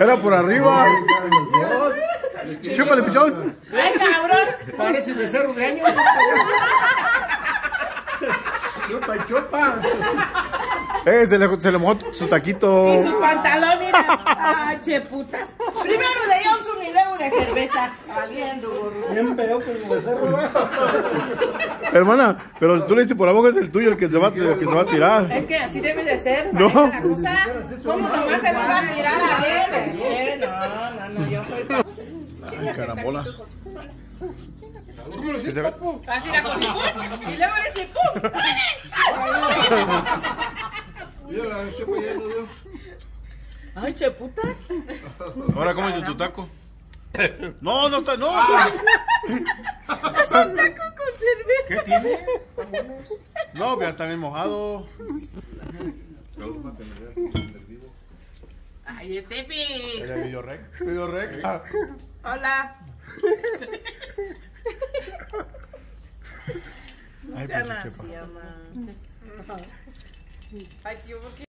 Era por arriba. Chúpale, pichón. ¡Ay, cabrón! Parece de cerro de año. Chupa chupa. Eh, se le, se le mojó su taquito. Y su pantalón, mira. ¡Ay, che putas! Primero de Johnson y luego de cerveza. Valiendo, gorro. Bien veo que el becerro. Hermana, pero tú le dices por abajo es el tuyo el que se va, el que se va a tirar. Es que así debe de ser. No. No. La cosa, ¿Cómo nomás se lo va a tirar a él? Eh, no, no, no, yo soy. Ay, carambolas. Sí se ve. Así la ¡pum! Y luego le dice ¡pum! Mira, ya dio. ¡Ay, che putas! Ahora cómete tu taco. No, no está, no. Es un taco con cerveza. ¿Qué tiene? No, pero ya está bien mojado. ¡Ay, Estefi! El video rec. Video rec. Ah. Hola. Ay, chepa. mamá. Ay, tío, ¿por qué?